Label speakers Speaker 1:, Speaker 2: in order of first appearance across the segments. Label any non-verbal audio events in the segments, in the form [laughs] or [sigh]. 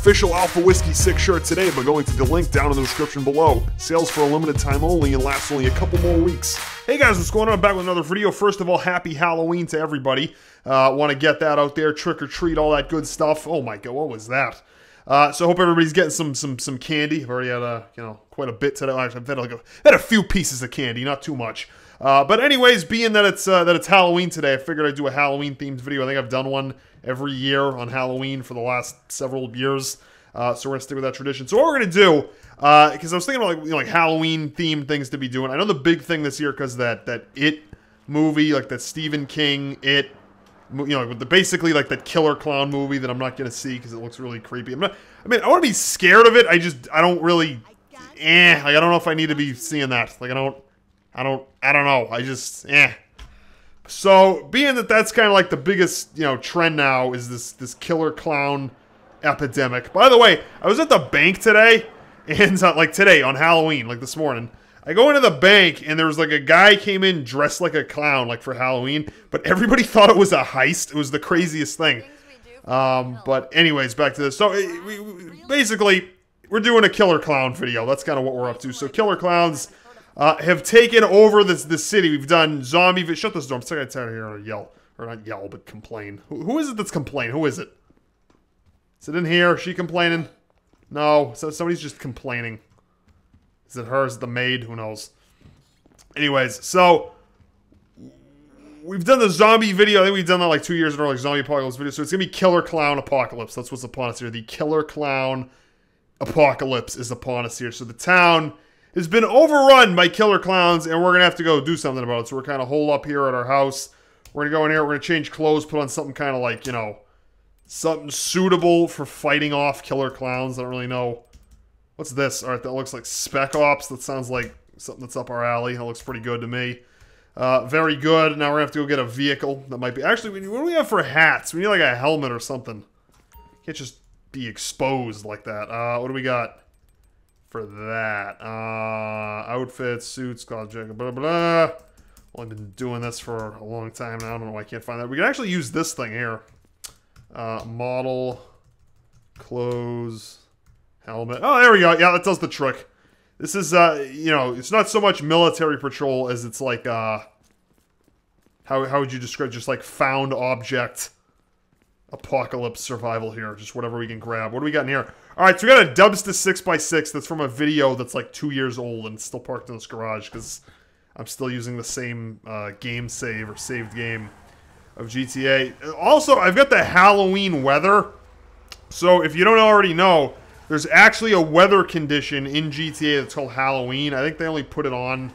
Speaker 1: official Alpha Whiskey 6 shirt today by going to the link down in the description below. Sales for a limited time only and lasts only a couple more weeks. Hey guys, what's going on? Back with another video. First of all, happy Halloween to everybody. Uh, Want to get that out there, trick or treat, all that good stuff. Oh my god, what was that? Uh, so I hope everybody's getting some some some candy. I've already had a you know quite a bit today. I've had like a, had a few pieces of candy, not too much. Uh, but anyways, being that it's uh, that it's Halloween today, I figured I'd do a Halloween themed video. I think I've done one every year on Halloween for the last several years. Uh, so we're gonna stick with that tradition. So what we're gonna do, because I was thinking about like you know, like Halloween themed things to be doing. I know the big thing this year because that that It movie, like that Stephen King It you know, the basically like that killer clown movie that I'm not gonna see because it looks really creepy. Not. I mean, I want to be scared of it. I just I don't really. Eh, like I don't know if I need to be seeing that. Like I don't. I don't. I don't know. I just eh. So being that that's kind of like the biggest you know trend now is this this killer clown epidemic. By the way, I was at the bank today, [laughs] and uh, like today on Halloween, like this morning. I go into the bank and there was like a guy came in dressed like a clown, like for Halloween, but everybody [laughs] thought it was a heist. It was the craziest thing. Um, but anyways, back to this. So we, we, basically, we're doing a killer clown video. That's kind of what we're up to. So killer clowns uh, have taken over this this city. We've done zombie. Shut this door. I'm sick of tired of hearing yell or not yell, but complain. Who, who is it that's complaining? Who is it? Is it in here? Is she complaining? No. So somebody's just complaining. Is it her? Is it the maid? Who knows? Anyways, so we've done the zombie video. I think we've done that like two years in like zombie apocalypse video. So it's gonna be Killer Clown Apocalypse. That's what's upon us here. The Killer Clown Apocalypse is upon us here. So the town has been overrun by killer clowns, and we're gonna have to go do something about it. So we're kind of hole up here at our house. We're gonna go in here. We're gonna change clothes, put on something kind of like you know, something suitable for fighting off killer clowns. I don't really know What's this? All right, that looks like Spec Ops. That sounds like something that's up our alley. That looks pretty good to me. Uh, very good. Now we're going to have to go get a vehicle that might be... Actually, what do we have for hats? We need like a helmet or something. Can't just be exposed like that. Uh, what do we got for that? Uh, outfits, suits, cloth jacket, blah, blah, blah. Well, I've been doing this for a long time now. I don't know why I can't find that. We can actually use this thing here. Uh, model, clothes... Helmet. Oh, there we go. Yeah, that does the trick. This is, uh, you know, it's not so much military patrol as it's like, uh, how, how would you describe just like found object apocalypse survival here. Just whatever we can grab. What do we got in here? All right, so we got a Dubsta 6x6 that's from a video that's like two years old and still parked in this garage because I'm still using the same uh, game save or saved game of GTA. Also, I've got the Halloween weather. So if you don't already know, there's actually a weather condition in GTA that's called Halloween. I think they only put it on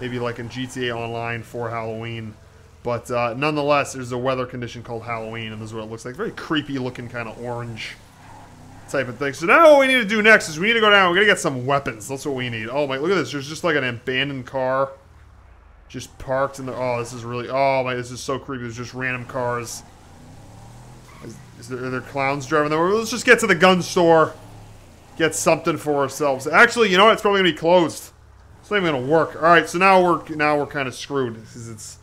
Speaker 1: maybe like in GTA Online for Halloween. But uh, nonetheless, there's a weather condition called Halloween, and this is what it looks like. Very creepy looking kind of orange type of thing. So now what we need to do next is we need to go down. We're going to get some weapons. That's what we need. Oh, my, look at this. There's just like an abandoned car just parked in the... Oh, this is really... Oh, my, this is so creepy. There's just random cars. Is, is there, are there clowns driving there? Let's just get to the gun store get something for ourselves. Actually, you know what? It's probably gonna be closed. It's not even gonna work. All right, so now we're now we're kind of screwed because it's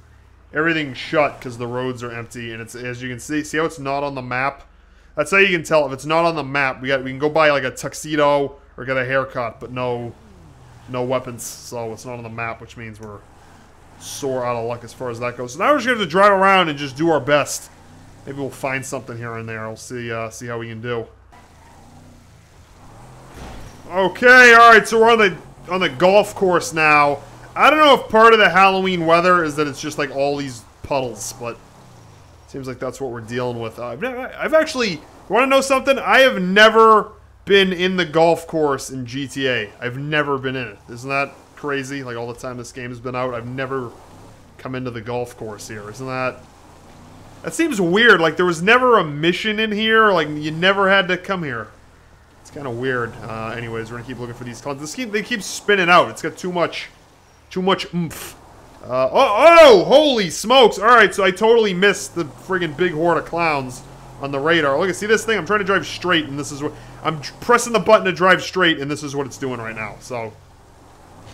Speaker 1: everything's shut because the roads are empty, and it's as you can see. See how it's not on the map? That's how you can tell if it's not on the map. We got we can go buy like a tuxedo or get a haircut, but no no weapons. So it's not on the map, which means we're sore out of luck as far as that goes. So now we're just gonna have to drive around and just do our best. Maybe we'll find something here and there. We'll see uh, see how we can do. Okay, alright, so we're on the on the golf course now. I don't know if part of the Halloween weather is that it's just like all these puddles, but seems like that's what we're dealing with. Uh, I've, I've actually, want to know something? I have never been in the golf course in GTA. I've never been in it. Isn't that crazy? Like all the time this game has been out, I've never come into the golf course here. Isn't that... That seems weird. Like there was never a mission in here. Like you never had to come here. Kind of weird. Uh, anyways, we're gonna keep looking for these clouds. This keep, they keep spinning out. It's got too much, too much oomph. Uh, oh, oh, holy smokes! All right, so I totally missed the friggin' big horde of clowns on the radar. Look, see this thing? I'm trying to drive straight, and this is what I'm pressing the button to drive straight, and this is what it's doing right now. So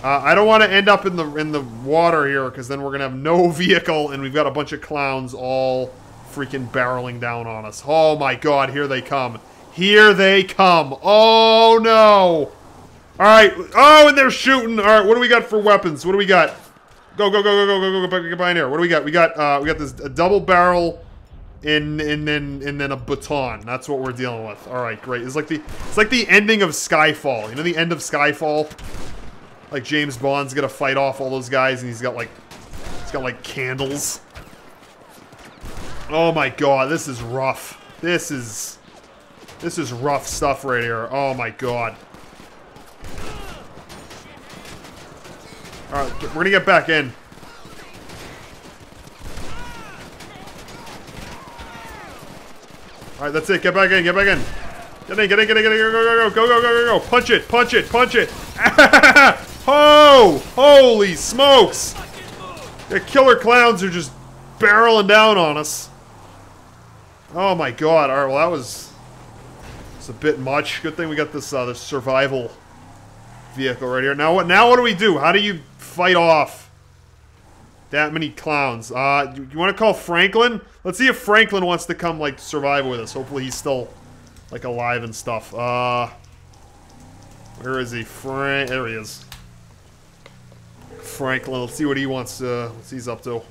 Speaker 1: uh, I don't want to end up in the in the water here, because then we're gonna have no [laughs] vehicle, and we've got a bunch of clowns all freaking barreling down on us. Oh my God, here they come! Here they come. Oh, no. All right. Oh, and they're shooting. All right, what do we got for weapons? What do we got? Go, go, go, go, go, go, go, go, go behind here. What do we got? We got, uh, we got this a double barrel and and then and then a baton. That's what we're dealing with. All right, great. It's like the it's like the ending of Skyfall. You know the end of Skyfall. Like James Bond's gonna fight off all those guys, and he's got like he's got like candles. Oh my god, this is rough. This is this is rough stuff right here. Oh my god. All right, we're gonna get back in. Alright, that's it. Get back in. Get back in. Get in, get in, get in, get in. Go, go, go, go, go, go, go, go. Punch it, punch it, punch it. [laughs] oh! Holy smokes! The killer clowns are just barreling down on us. Oh my god. Alright, well that was... It's a bit much. Good thing we got this, uh, this survival vehicle right here. Now what, now what do we do? How do you fight off that many clowns. Uh, you, you want to call Franklin? Let's see if Franklin wants to come, like, survive with us. Hopefully he's still, like, alive and stuff. Uh, where is he? Frank, there he is. Franklin, let's see what he wants to, what's he's up to.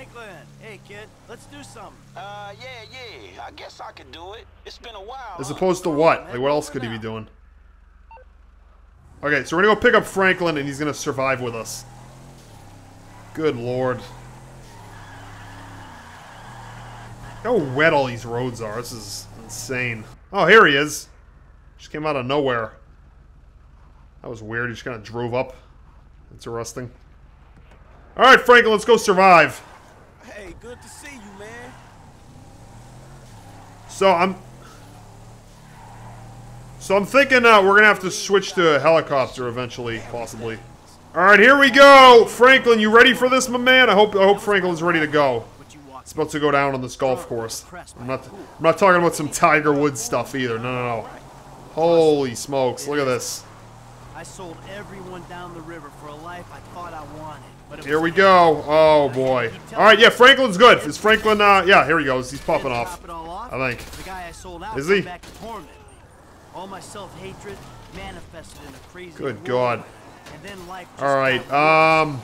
Speaker 2: Franklin, hey kid, let's do something.
Speaker 3: Uh, yeah, yeah, I guess I could do it. It's been a while.
Speaker 1: As opposed to what? Like, what else could he be doing? Okay, so we're gonna go pick up Franklin, and he's gonna survive with us. Good lord. How wet all these roads are. This is insane. Oh, here he is. Just came out of nowhere. That was weird. He just kind of drove up. Interesting. Alright, Franklin, let's go survive.
Speaker 2: Good to see you, man.
Speaker 1: So, I'm... So I'm thinking uh, we're going to have to switch to a helicopter eventually, possibly. All right, here we go. Franklin, you ready for this, my man? I hope I hope Franklin's ready to go. It's about to go down on this golf course. I'm not I'm not talking about some Tiger Woods stuff either. No, no, no. Holy smokes, look at this.
Speaker 2: I sold everyone down the river for a life I thought I wanted. But
Speaker 1: here we go. Oh boy. All right, yeah, Franklin's good. Is Franklin uh yeah, here he goes. He's popping off. I think.
Speaker 2: The guy I sold out
Speaker 1: Is he?
Speaker 2: All my self-hatred manifested in a crazy
Speaker 1: Good God. All right. Um.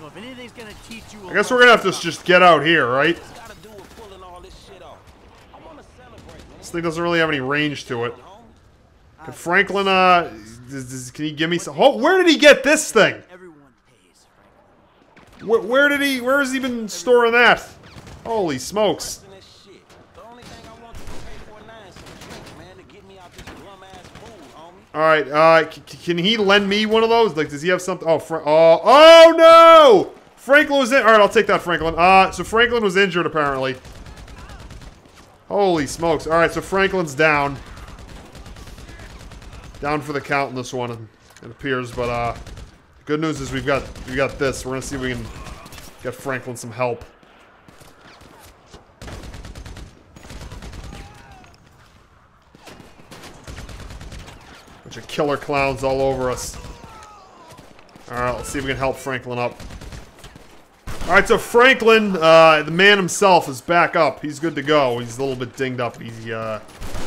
Speaker 1: I guess we're gonna have to just get out here, right? This thing doesn't really have any range to it. Can Franklin, uh, does, does, can he give me some? Oh, where did he get this thing? Where, where did he? Where has he been storing that? Holy smokes! All right, uh, can he lend me one of those? Like, does he have something? Oh, Fra oh, oh no! Franklin was in. All right, I'll take that, Franklin. Uh, so Franklin was injured apparently. Holy smokes! All right, so Franklin's down. Down for the count in this one, it appears. But uh, good news is we've got we got this. We're gonna see if we can get Franklin some help. Bunch of killer clowns all over us. Alright, let's see if we can help Franklin up. Alright, so Franklin, uh, the man himself, is back up. He's good to go. He's a little bit dinged up. He's, uh,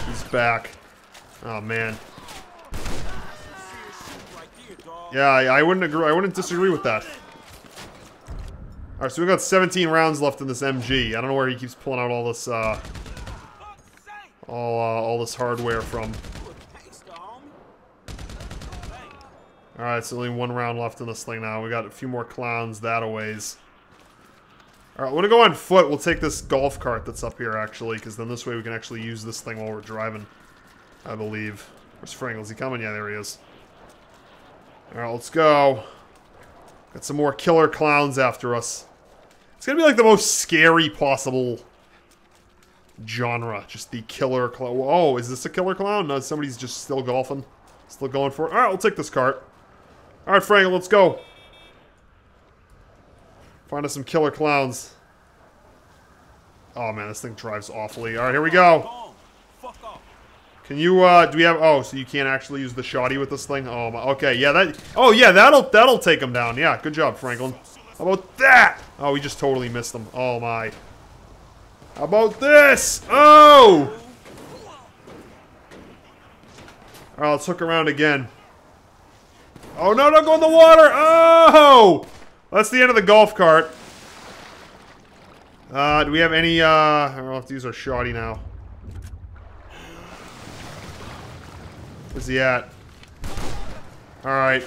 Speaker 1: he's back. Oh, man. Yeah, I, I wouldn't agree. I wouldn't disagree with that. Alright, so we got 17 rounds left in this MG. I don't know where he keeps pulling out all this, uh, all, uh, all this hardware from. Alright, so only one round left in this thing now. We got a few more clowns that a ways. Alright, we're gonna go on foot. We'll take this golf cart that's up here, actually, because then this way we can actually use this thing while we're driving, I believe. Where's Frank? Is he coming? Yeah, there he is. Alright, let's go. Got some more killer clowns after us. It's gonna be like the most scary possible genre. Just the killer clown. Oh, is this a killer clown? No, somebody's just still golfing. Still going for it. Alright, we'll take this cart. Alright, Frank, let's go. Find us some killer clowns. Oh, man, this thing drives awfully. Alright, here we go. Can you, uh, do we have, oh, so you can't actually use the shoddy with this thing? Oh, my, okay, yeah, that, oh, yeah, that'll, that'll take him down. Yeah, good job, Franklin. How about that? Oh, we just totally missed him. Oh, my. How about this? Oh! Alright, let's hook around again. Oh, no, don't go in the water! Oh! That's the end of the golf cart. Uh, do we have any, uh... I don't know if these are shoddy now. Where's he at? Alright.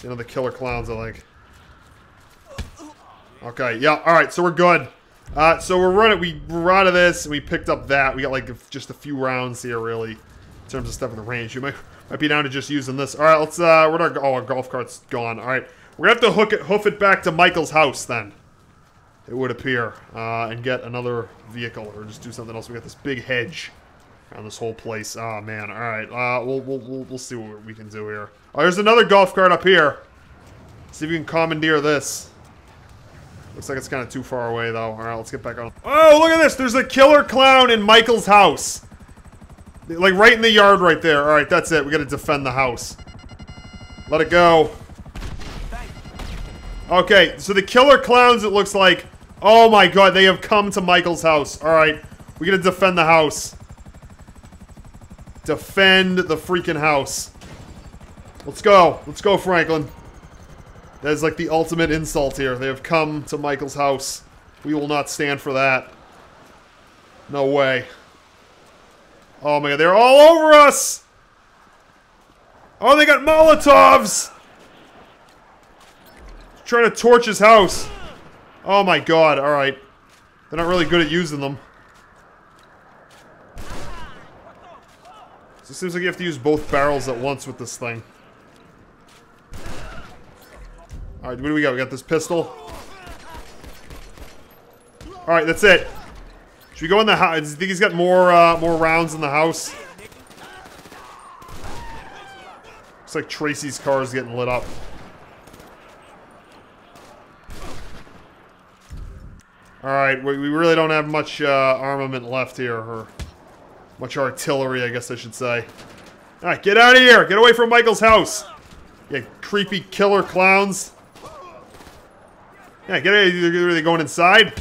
Speaker 1: You know, the killer clowns, I think. Okay, yeah, alright, so we're good. Uh, so we're running, we, we're out of this, and we picked up that. We got, like, just a few rounds here, really, in terms of stuff in the range. You might, might be down to just using this. Alright, let's, uh, we're not, oh, our golf cart's gone. Alright, we're gonna have to hook it, hoof it back to Michael's house, then. It would appear. Uh, and get another vehicle, or just do something else. We got this big hedge around this whole place. Oh, man. Alright, uh, we'll, we'll, we'll, we'll see what we can do here. Oh, there's another golf cart up here. See if we can commandeer this. Looks like it's kind of too far away, though. Alright, let's get back on. Oh, look at this! There's a killer clown in Michael's house. Like, right in the yard right there. Alright, that's it. We gotta defend the house. Let it go. Okay, so the killer clowns, it looks like... Oh my god, they have come to Michael's house. Alright, we gotta defend the house. Defend the freaking house. Let's go. Let's go, Franklin. That is like the ultimate insult here. They have come to Michael's house. We will not stand for that. No way. Oh my god, they're all over us! Oh, they got Molotovs! Trying to torch his house. Oh my god, alright. They're not really good at using them. So it seems like you have to use both barrels at once with this thing. Alright, what do we got? We got this pistol. Alright, that's it. Should we go in the house? You think he's got more, uh, more rounds in the house? Looks like Tracey's car is getting lit up. Alright, we, we really don't have much uh, armament left here, or much artillery, I guess I should say. Alright, get out of here! Get away from Michael's house! You creepy killer clowns. Yeah, get out. of here. Are they going inside?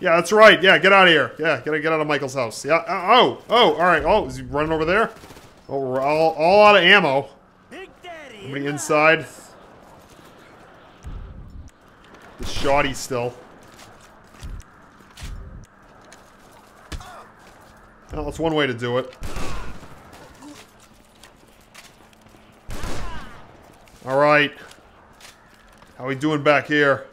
Speaker 1: Yeah, that's right. Yeah, get out of here. Yeah, get get out of Michael's house. Yeah. Uh, oh, oh, all right. Oh, is he running over there? Oh, we're all all out of ammo. Somebody inside. The shoddy still. Well, that's one way to do it. All right. How we doing back here?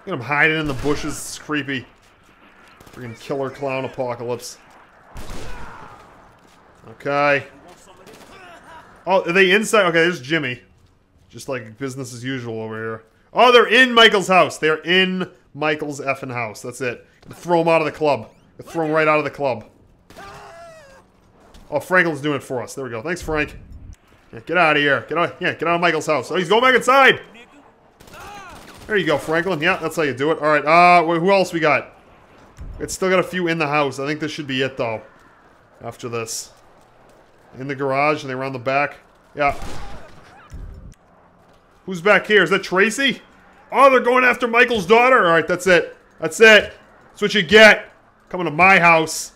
Speaker 1: Look at him hiding in the bushes. It's creepy. Freaking killer clown apocalypse. Okay. Oh, are they inside? Okay, there's Jimmy. Just like business as usual over here. Oh, they're in Michael's house. They're in Michael's effing house. That's it. Throw him out of the club. Throw him right out of the club. Oh, Franklin's doing it for us. There we go. Thanks, Frank. Yeah, get out of here. Get out. Yeah, get out of Michael's house. Oh, he's going back inside. There you go, Franklin. Yeah, that's how you do it. All right. Uh, who else we got? It's still got a few in the house. I think this should be it, though. After this. In the garage, and they around the back. Yeah. Who's back here? Is that Tracey? Oh, they're going after Michael's daughter. All right, that's it. That's it. That's what you get. Coming to my house.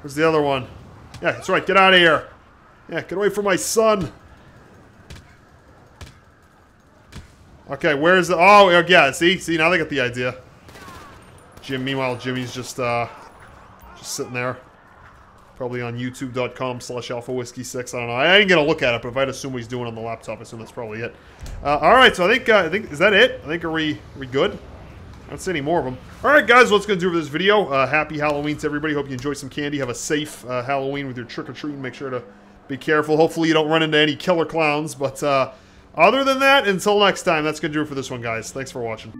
Speaker 1: Where's the other one? Yeah, that's right. Get out of here. Yeah, get away from my son. Okay, where's the... Oh, yeah, see? See, now they got the idea. Jim, meanwhile, Jimmy's just, uh... Just sitting there. Probably on youtube.com slash alpha whiskey 6 I don't know. I didn't get a look at it, but if I'd assume what he's doing on the laptop, I assume that's probably it. Uh, Alright, so I think, uh, I think... Is that it? I think, are we, are we good? I don't see any more of them. Alright, guys, what's going to do for this video? Uh, happy Halloween to everybody. Hope you enjoy some candy. Have a safe uh, Halloween with your trick-or-treating. Make sure to be careful. Hopefully you don't run into any killer clowns, but... Uh, other than that, until next time, that's going to do it for this one, guys. Thanks for watching.